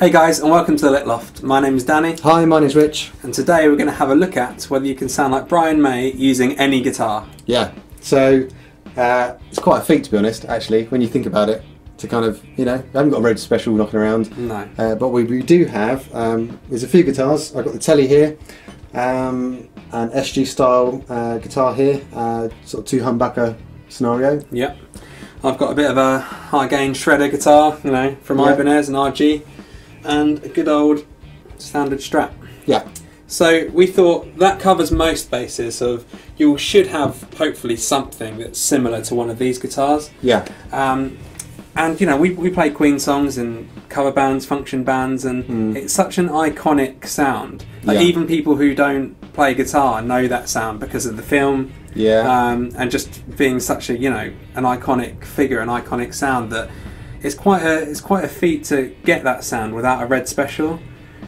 Hey guys, and welcome to the Lick Loft. My name is Danny, Hi, my name's Rich. and today we're going to have a look at whether you can sound like Brian May using any guitar. Yeah, so uh, it's quite a feat to be honest, actually, when you think about it. To kind of, you know, we haven't got a red special knocking around, No. uh, but we, we do have. Um, there's a few guitars. I've got the Telly here, um, an SG style uh, guitar here, uh, sort of two humbucker scenario. Yep. I've got a bit of a high gain shredder guitar, you know, from Yeah. Ibanez and RG, and a good old standard Strat. Yeah, So we thought that covers most bases of you should have hopefully something that's similar to one of these guitars. yeah, Um, and you know, we, we play Queen songs and cover bands, function bands, and Mm. it's such an iconic sound. Like Yeah. even people who don't play guitar know that sound because of the film, yeah, um, and just being such a you know an iconic figure, an iconic sound that it's quite a it's quite a feat to get that sound without a red special.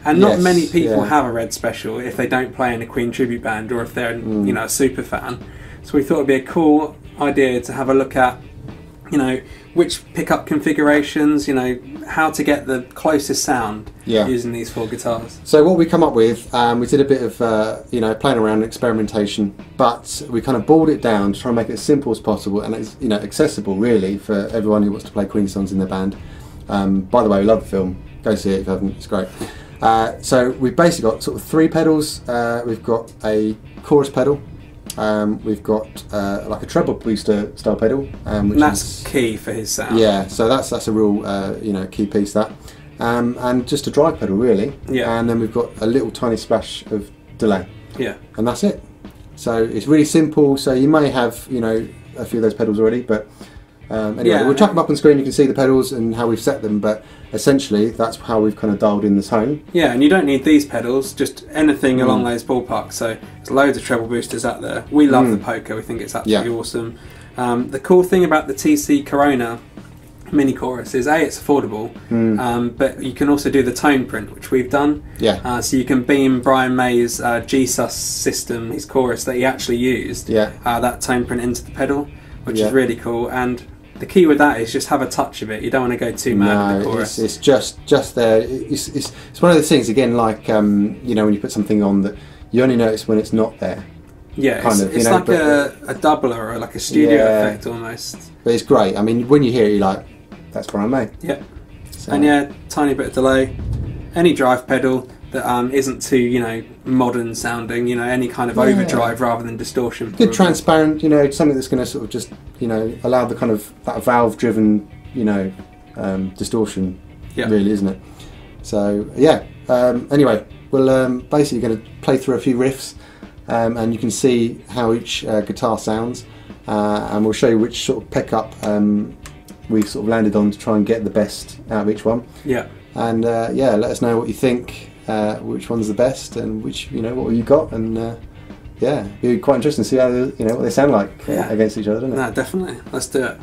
And not Yes, many people yeah. have a red special if they don't play in a Queen tribute band or if they're Mm. you know a super fan. So we thought it'd be a cool idea to have a look at you know which pickup configurations, you know how to get the closest sound Yeah. using these four guitars. So what we come up with, um, we did a bit of uh, you know playing around and experimentation, but we kind of boiled it down to try and make it as simple as possible and it's you know accessible really for everyone who wants to play Queen songs in their band. Um, by the way, we love the film. Go see it if you haven't. It's great. Uh, so we've basically got sort of three pedals. Uh, we've got a chorus pedal. Um, we've got uh, like a treble booster style pedal, um, which that's is key for his sound. yeah, so that's that's a real uh, you know key piece that, um, and just a drive pedal really. Yeah. And then we've got a little tiny splash of delay, Yeah. and that's it. So it's really simple. So you may have you know a few of those pedals already, but um, anyway, Yeah. we'll chuck them up on screen. You can see the pedals and how we've set them, but essentially that's how we've kind of dialed in the tone. Yeah, and you don't need these pedals, just anything Mm. along those ballparks. So there's loads of treble boosters out there. We love Mm. the Poker, we think it's absolutely Yeah. awesome. Um, the cool thing about the TC Corona mini chorus is A, it's affordable, Mm. um, but you can also do the tone print, which we've done. Yeah, Uh, so you can beam Brian May's uh, GSUS system, his chorus that he actually used, yeah, uh, that tone print into the pedal, which Yeah. is really cool. And the key with that is just have a touch of it. You don't want to go too mad no, it's, it's just just there. It's, it's it's one of those things again, like um, you know when you put something on that you only notice when it's not there. Yeah, kind it's, of, it's know, like a, a doubler or like a studio Yeah. effect almost. But it's great. I mean, when you hear it, you're like, "That's Brian May." Yeah. So, And yeah, tiny bit of delay. Any drive pedal that um, isn't too, you know, modern sounding, you know, any kind of Yeah. overdrive rather than distortion. good probably. transparent. You know, something that's going to sort of just you know allow the kind of that valve-driven you know um, distortion. Yeah. Really, isn't it? So yeah. Um, anyway, we're um, basically going to play through a few riffs, um, and you can see how each uh, guitar sounds, uh, and we'll show you which sort of pickup um, we've sort of landed on to try and get the best out of each one. Yeah. and uh, yeah, let us know what you think, uh, which one's the best, and which you know what have you got, and uh, yeah, it'd be quite interesting to see how they, you know what they sound like Yeah. against each other, doesn't it? No, definitely. Let's do it.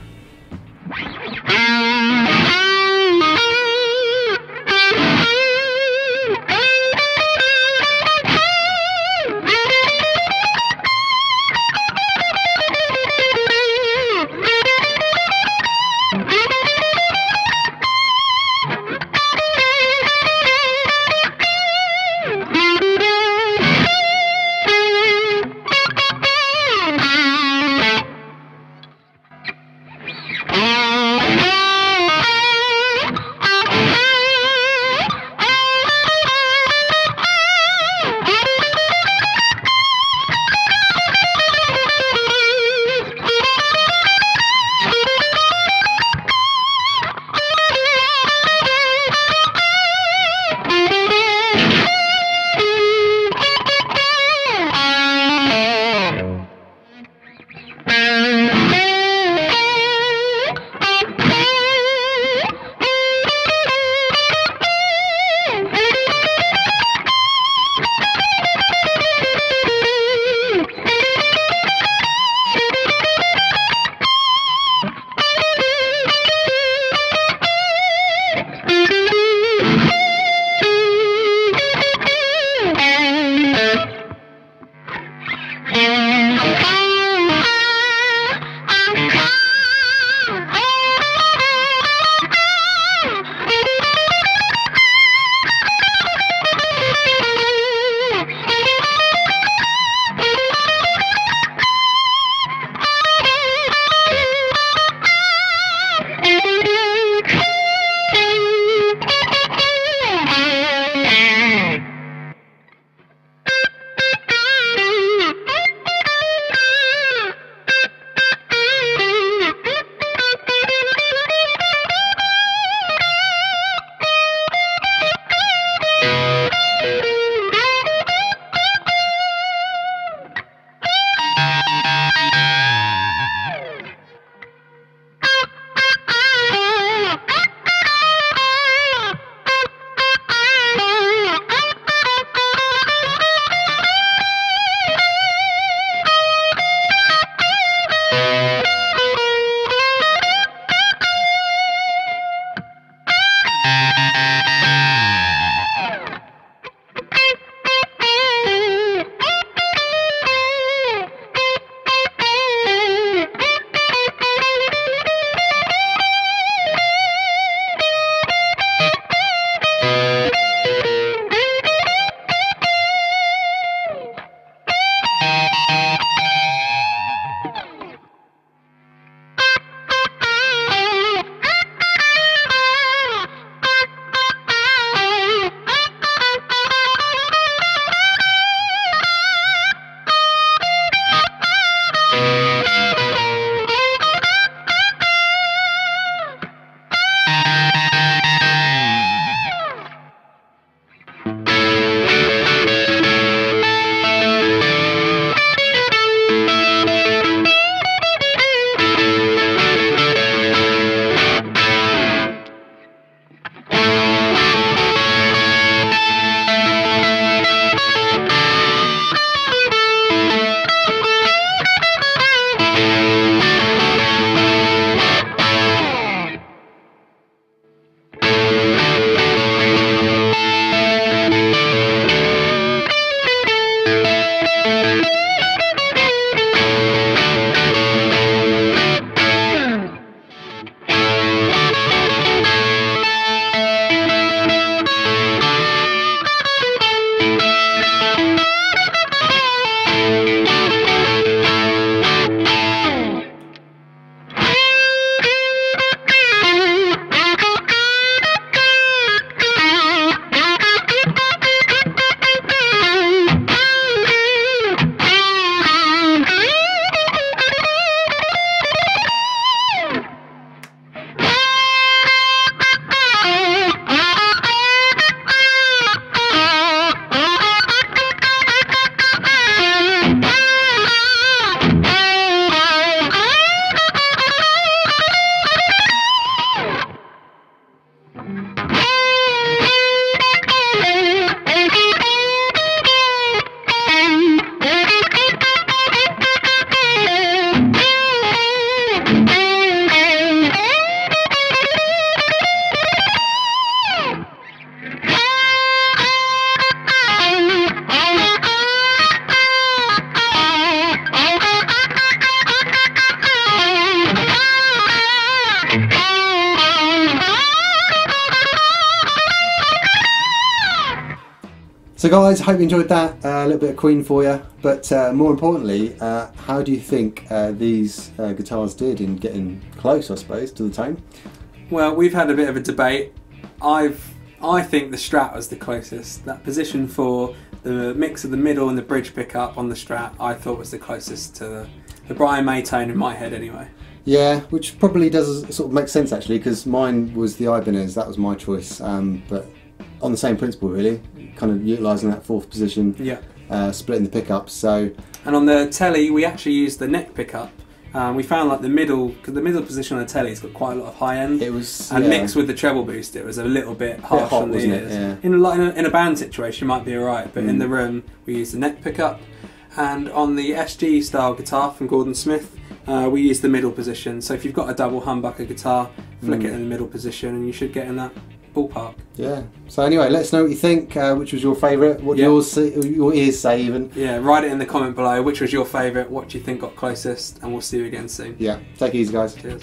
Música Guys, hope you enjoyed that. Uh, a little bit of Queen for you. But uh, more importantly, uh, how do you think uh, these uh, guitars did in getting close, I suppose, to the tone? Well, we've had a bit of a debate. I've I think the Strat was the closest. That position for the mix of the middle and the bridge pickup on the Strat, I thought was the closest to the, the Brian May tone in my head, anyway. Yeah, which probably does sort of make sense actually, because mine was the Ibanez. That was my choice. Um, but on the same principle, really, kind of utilising that fourth position, Yeah. uh, splitting the pickups. So And on the telly, we actually used the neck pickup. Um, we found like the middle, because the middle position on the telly's got quite a lot of high end. it was and yeah. mixed with the treble boost, it was a little bit harsh hot, on the wasn't it? ears. Yeah. In, a, like, in, a, in a band situation, you might be alright, but in Mm. the room, we used the neck pickup. And on the SG style guitar from Gordon Smith, uh, we use the middle position. So if you've got a double humbucker guitar, flick Mm. it in the middle position, and you should get in that ballpark. Yeah. So anyway, let us know what you think. Uh, which was your favourite? What Yeah. yours say, your ears say even? Yeah, write it in the comment below. Which was your favourite? What do you think got closest? And we'll see you again soon. Yeah. Take it easy, guys. Cheers.